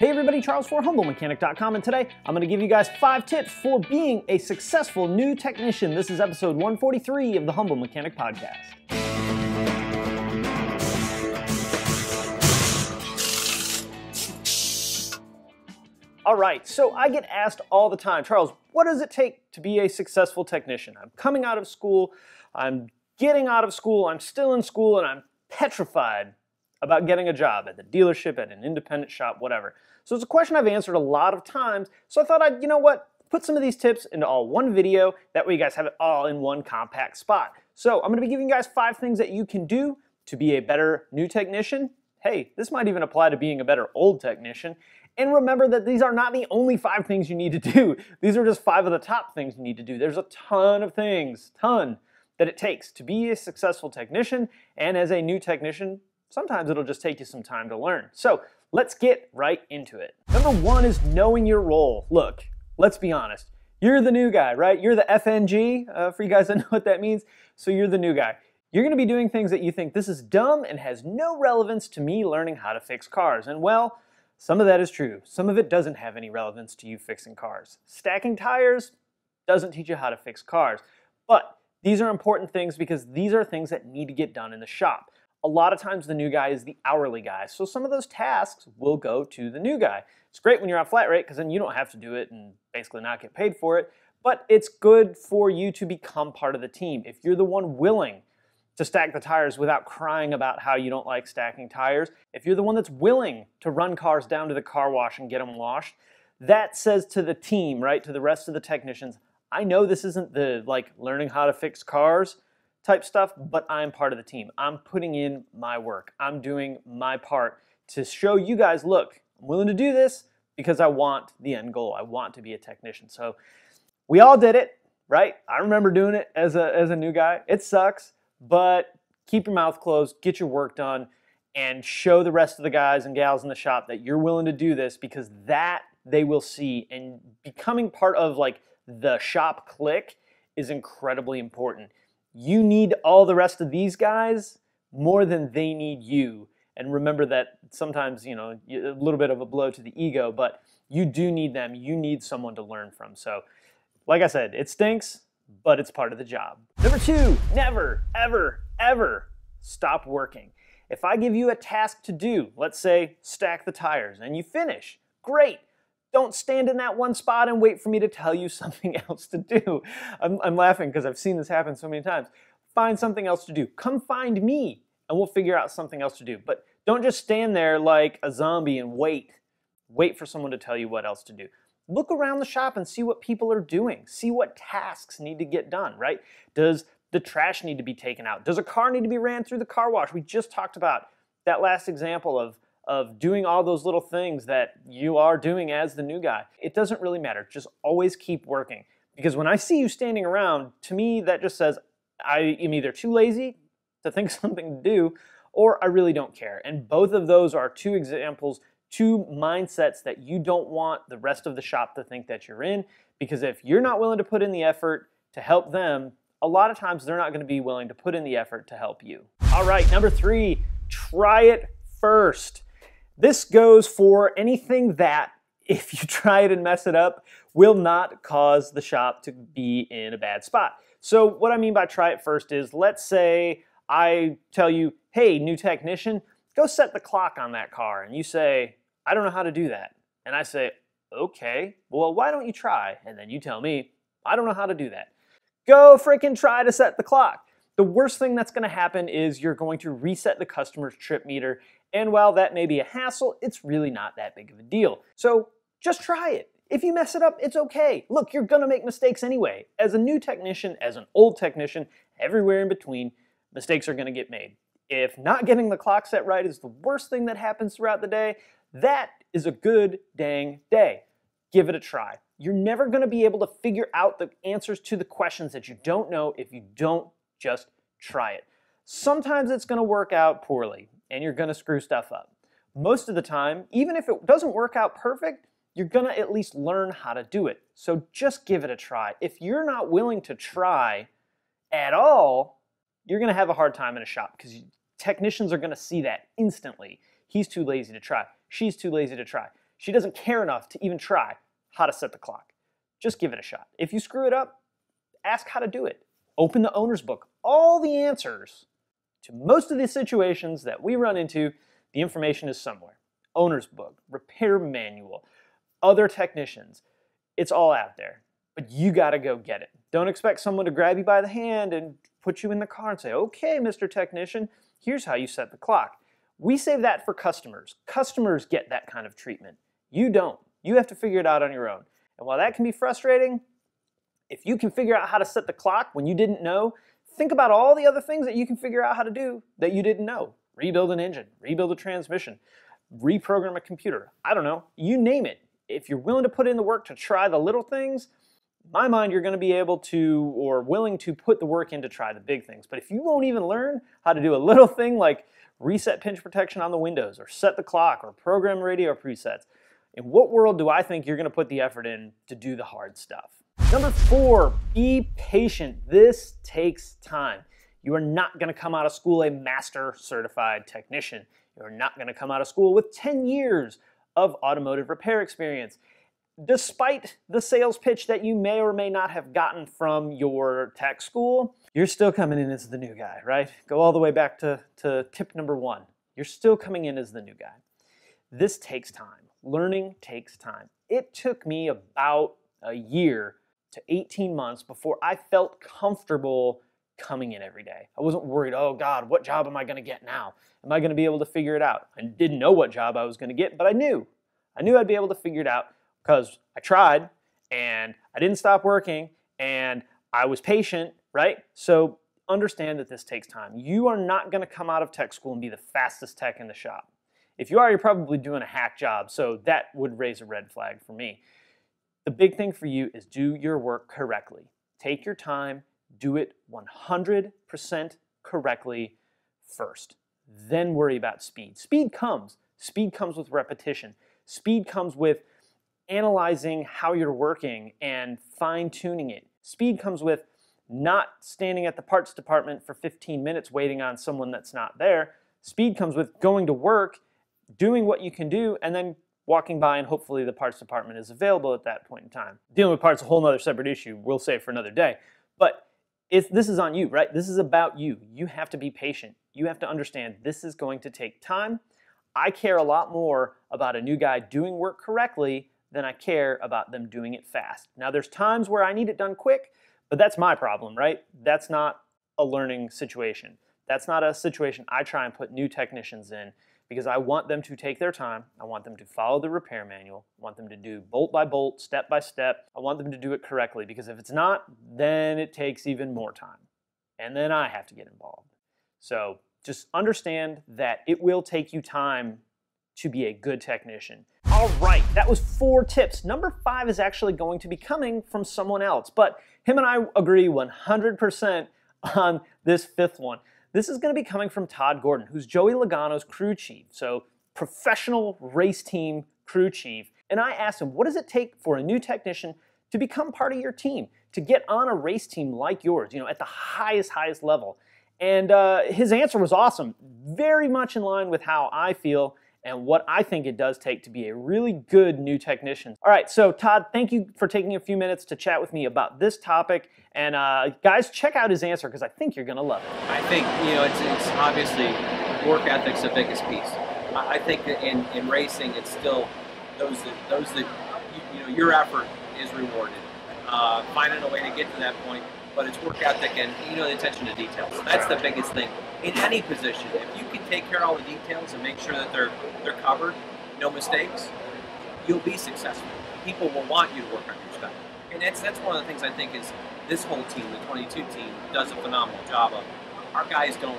Hey everybody, Charles for HumbleMechanic.com, and today I'm going to give you guys five tips for being a successful new technician. This is episode 143 of the Humble Mechanic Podcast. All right, so I get asked all the time, Charles, what does it take to be a successful technician? I'm coming out of school, I'm getting out of school, I'm still in school, and I'm petrified about getting a job at the dealership, at an independent shop, whatever. So it's a question I've answered a lot of times. So I thought I'd, you know what, put some of these tips into all one video. That way you guys have it all in one compact spot. So I'm gonna be giving you guys five things that you can do to be a better new technician. Hey, this might even apply to being a better old technician. And remember that these are not the only five things you need to do. These are just five of the top things you need to do. There's a ton of things, ton, that it takes to be a successful technician. And as a new technician, sometimes it'll just take you some time to learn. So let's get right into it. Number one is knowing your role. Look, let's be honest. You're the new guy, right? You're the FNG, uh, for you guys that know what that means. So you're the new guy. You're gonna be doing things that you think this is dumb and has no relevance to me learning how to fix cars. And well, some of that is true. Some of it doesn't have any relevance to you fixing cars. Stacking tires doesn't teach you how to fix cars. But these are important things because these are things that need to get done in the shop a lot of times the new guy is the hourly guy. So some of those tasks will go to the new guy. It's great when you're on flat rate because then you don't have to do it and basically not get paid for it. But it's good for you to become part of the team. If you're the one willing to stack the tires without crying about how you don't like stacking tires, if you're the one that's willing to run cars down to the car wash and get them washed, that says to the team, right, to the rest of the technicians, I know this isn't the like learning how to fix cars type stuff, but I'm part of the team. I'm putting in my work. I'm doing my part to show you guys, look, I'm willing to do this because I want the end goal. I want to be a technician. So we all did it, right? I remember doing it as a as a new guy. It sucks, but keep your mouth closed, get your work done and show the rest of the guys and gals in the shop that you're willing to do this because that they will see and becoming part of like the shop clique is incredibly important you need all the rest of these guys more than they need you. And remember that sometimes, you know, a little bit of a blow to the ego, but you do need them. You need someone to learn from. So, like I said, it stinks, but it's part of the job. Number two, never, ever, ever stop working. If I give you a task to do, let's say stack the tires, and you finish, great. Don't stand in that one spot and wait for me to tell you something else to do. I'm, I'm laughing because I've seen this happen so many times. Find something else to do. Come find me and we'll figure out something else to do. But don't just stand there like a zombie and wait. Wait for someone to tell you what else to do. Look around the shop and see what people are doing. See what tasks need to get done, right? Does the trash need to be taken out? Does a car need to be ran through the car wash? We just talked about that last example of of doing all those little things that you are doing as the new guy. It doesn't really matter. Just always keep working. Because when I see you standing around, to me, that just says I am either too lazy to think something to do or I really don't care. And both of those are two examples, two mindsets that you don't want the rest of the shop to think that you're in. Because if you're not willing to put in the effort to help them, a lot of times they're not going to be willing to put in the effort to help you. All right, number three, try it first. This goes for anything that, if you try it and mess it up, will not cause the shop to be in a bad spot. So what I mean by try it first is, let's say I tell you, hey, new technician, go set the clock on that car. And you say, I don't know how to do that. And I say, okay, well, why don't you try? And then you tell me, I don't know how to do that. Go freaking try to set the clock. The worst thing that's going to happen is you're going to reset the customer's trip meter and while that may be a hassle, it's really not that big of a deal. So just try it. If you mess it up, it's okay. Look, you're gonna make mistakes anyway. As a new technician, as an old technician, everywhere in between, mistakes are gonna get made. If not getting the clock set right is the worst thing that happens throughout the day, that is a good dang day. Give it a try. You're never gonna be able to figure out the answers to the questions that you don't know if you don't just try it. Sometimes it's gonna work out poorly and you're gonna screw stuff up. Most of the time, even if it doesn't work out perfect, you're gonna at least learn how to do it. So just give it a try. If you're not willing to try at all, you're gonna have a hard time in a shop because technicians are gonna see that instantly. He's too lazy to try. She's too lazy to try. she doesn't care enough to even try how to set the clock. Just give it a shot. If you screw it up, ask how to do it. Open the owner's book. All the answers to most of the situations that we run into, the information is somewhere. Owner's book, repair manual, other technicians. It's all out there. But you got to go get it. Don't expect someone to grab you by the hand and put you in the car and say, okay, Mr. Technician, here's how you set the clock. We save that for customers. Customers get that kind of treatment. You don't. You have to figure it out on your own. And while that can be frustrating, if you can figure out how to set the clock when you didn't know, think about all the other things that you can figure out how to do that you didn't know. Rebuild an engine, rebuild a transmission, reprogram a computer. I don't know. You name it. If you're willing to put in the work to try the little things, my mind, you're going to be able to or willing to put the work in to try the big things. But if you won't even learn how to do a little thing like reset pinch protection on the windows or set the clock or program radio presets, in what world do I think you're going to put the effort in to do the hard stuff? Number four, be patient. This takes time. You are not going to come out of school a master certified technician. You're not going to come out of school with 10 years of automotive repair experience despite the sales pitch that you may or may not have gotten from your tech school, you're still coming in as the new guy, right? Go all the way back to, to tip number one. You're still coming in as the new guy. This takes time. Learning takes time. It took me about a year to 18 months before I felt comfortable coming in every day. I wasn't worried, oh God, what job am I going to get now? Am I going to be able to figure it out? I didn't know what job I was going to get, but I knew. I knew I'd be able to figure it out because I tried and I didn't stop working and I was patient, right? So understand that this takes time. You are not going to come out of tech school and be the fastest tech in the shop. If you are, you're probably doing a hack job, so that would raise a red flag for me. The big thing for you is do your work correctly. Take your time, do it 100% correctly first. Then worry about speed. Speed comes. Speed comes with repetition. Speed comes with analyzing how you're working and fine tuning it. Speed comes with not standing at the parts department for 15 minutes waiting on someone that's not there. Speed comes with going to work, doing what you can do, and then walking by and hopefully the parts department is available at that point in time. Dealing with parts is a whole other separate issue, we'll save for another day. But if this is on you, right? This is about you. You have to be patient. You have to understand this is going to take time. I care a lot more about a new guy doing work correctly than I care about them doing it fast. Now, there's times where I need it done quick, but that's my problem, right? That's not a learning situation. That's not a situation I try and put new technicians in because I want them to take their time. I want them to follow the repair manual. I want them to do bolt by bolt, step by step. I want them to do it correctly because if it's not, then it takes even more time. And then I have to get involved. So just understand that it will take you time to be a good technician. All right, that was four tips. Number five is actually going to be coming from someone else, but him and I agree 100% on this fifth one. This is going to be coming from Todd Gordon, who's Joey Logano's crew chief, so professional race team crew chief. And I asked him, what does it take for a new technician to become part of your team, to get on a race team like yours, you know, at the highest, highest level? And uh, his answer was awesome, very much in line with how I feel and what I think it does take to be a really good new technician. All right, so Todd, thank you for taking a few minutes to chat with me about this topic. And uh, guys, check out his answer because I think you're going to love it. I think, you know, it's, it's obviously work ethic's the biggest piece. I think that in, in racing, it's still those that, those that, you, you know, your effort is rewarded. Uh, finding a way to get to that point but it's work ethic and you know the attention to details. That's the biggest thing in any position. If you can take care of all the details and make sure that they're they're covered, no mistakes, you'll be successful. People will want you to work on your stuff, and that's that's one of the things I think is this whole team, the 22 team, does a phenomenal job of. Our guys don't.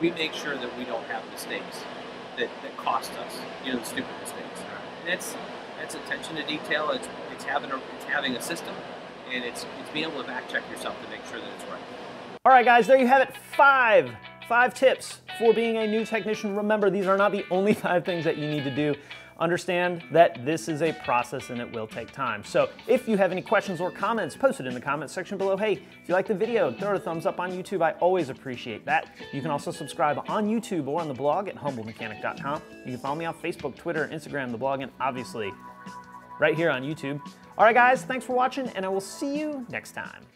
We make sure that we don't have mistakes that, that cost us, you know, the stupid mistakes. And it's that's attention to detail. It's it's having a it's having a system and it's it's being able to back check yourself to make sure that it's right. All right, guys, there you have it. Five five tips for being a new technician. Remember, these are not the only five things that you need to do. Understand that this is a process and it will take time. So if you have any questions or comments, post it in the comments section below. Hey, if you like the video, throw it a thumbs up on YouTube. I always appreciate that. You can also subscribe on YouTube or on the blog at humblemechanic.com. You can follow me on Facebook, Twitter, Instagram, the blog, and obviously right here on YouTube. All right, guys, thanks for watching, and I will see you next time.